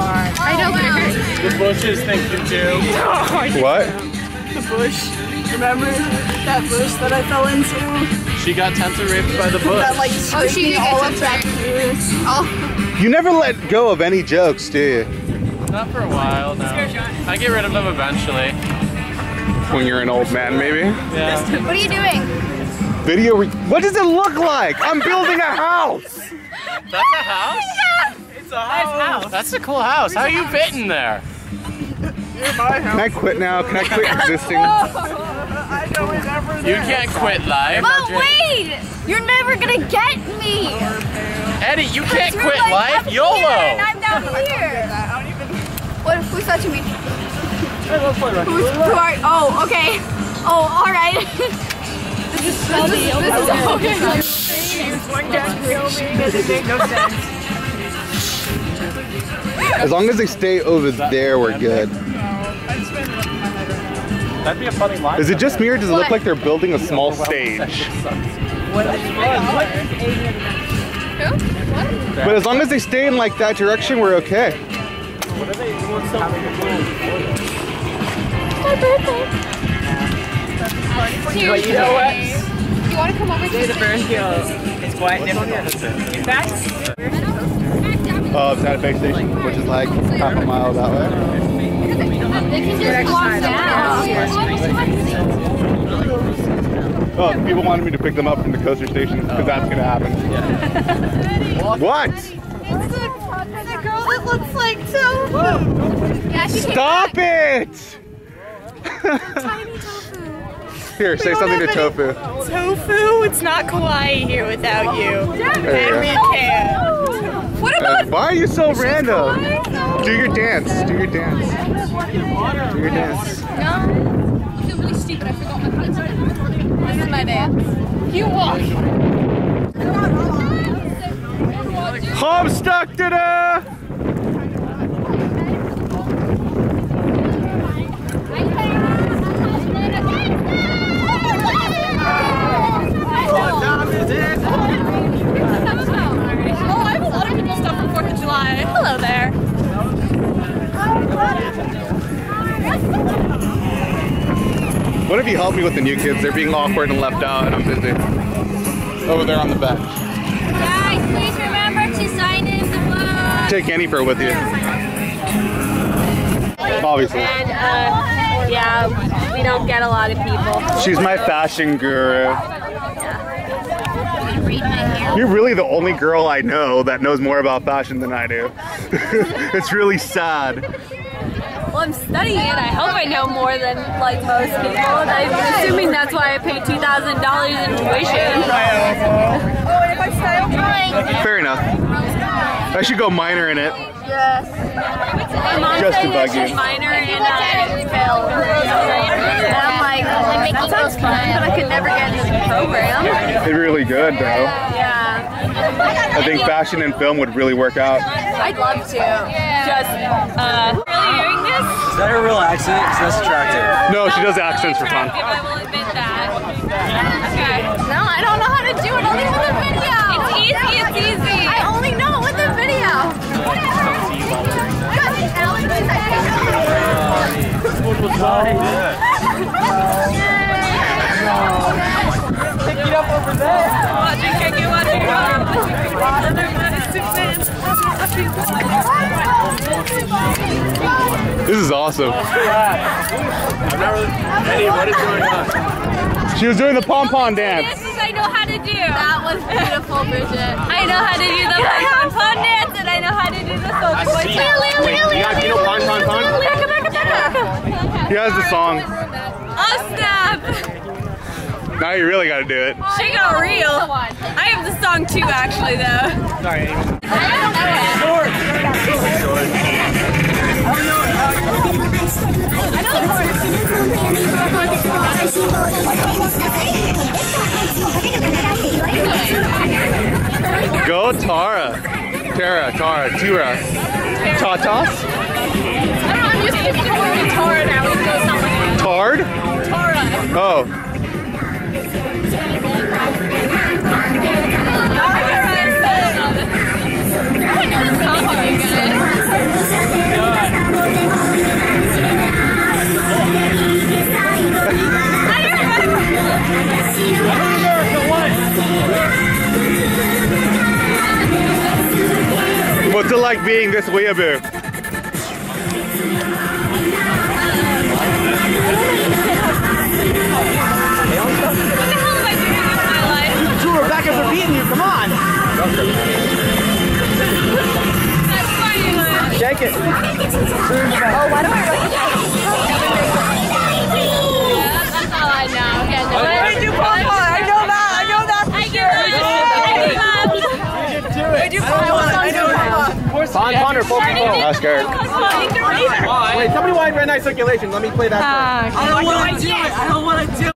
I know her. The bushes think you do. What? The bush. Remember that bush that I fell into? She got tempted raped by the bush. That like Oh, she did all get up back here. Oh, You never let go of any jokes, do you? Not for a while, no. I get rid of them eventually. When you're an old man, maybe? Yeah. what are you doing? Video. Re- what does it look like? I'm building a house. That's a house? It's a house. That's a cool house. How you fit in there? Near my house. Can I quit now? Can I quit existing? I know it's ever You there. can't quit life. But wait! You're never gonna get me! Eddie, you can't You're, quit like, life. here YOLO. and I'm down here. I don't even. What? Who's touching me? I love play Who's, who are? Oh, okay. Oh, all right. this is this is, this is okay. One guy filming and it made no sense. As long as they stay over there, we're good. I just been looking my head around. That'd be a funny line. Is it just me or does it look like they're building a small stage? But as long as they stay in like that direction, we're okay. But you know what? You want to come over to The burn hill is quite difficult. In fact, Uh, Santa Fe Station, which is like half a mile that way. They can just walk down. Oh, people wanted me to pick them up from the coaster station because that's gonna happen. What? It's the, the girl that looks like tofu. Yeah, Stop it! Tiny tofu. Here, say something to Tofu. Tofu, it's not kawaii here without you. There you go. What Uh, about why are you so random? Do your dance. Do your dance. Do your dance. No. I feel really stupid. I forgot my. This is my dance. You walk. Homestuck! Oh, I have a lot of people stuff from 4th of July. Hello there. What if you help me with the new kids? They're being awkward and left out and I'm busy. Over there on the bench. Guys, please remember to sign in the book. Take Annie with you. Obviously. And, uh, yeah, we don't get a lot of people. She's my fashion guru. You're really the only girl I know that knows more about fashion than I do. it's really sad. Well, I'm studying it. I hope I know more than, like, most people. I'm assuming that's why I paid $2,000 in tuition. Fair enough. I should go minor in it. My mom Just said to I should you. minor in uh, film. And I'm like, that sounds fun, but I could never get into the program. It's really good though. Yeah. I think fashion and film would really work out. I'd love to. Just, uh, really doing this? Is that her real accent? 'Cause that's attractive. No, she does accents for fun. I will admit that. Okay. No, I don't know how to do it. Only with the video. It's easy, it's easy. I only know it with the video. This is awesome. Eddie, what is going on? She was doing the pom pom dance. I know how to do. That was beautiful, Bridget. I know how to do the pom pom dance and I know how to do the soul voice. You guys, you know pon pon pon? He has the song. Snap! Now you really gotta do it. She got real. I have the song too, actually, though. Sorry. Go Tara. Tara, Tara, Tira. Tatas? I'm used to calling me Tara now, even though it's not my name. Tard? Tara. Oh. What's it like being this weeaboo? Shake it. Oh, why That's all I know. Okay, no. I do pom I know that. I know that. I get I do pom I know pom Pon, ponder, full people. I'm. Wait, tell me why red eye circulation. Let me play that. I don't want to do it. Ah, I don't want to do it.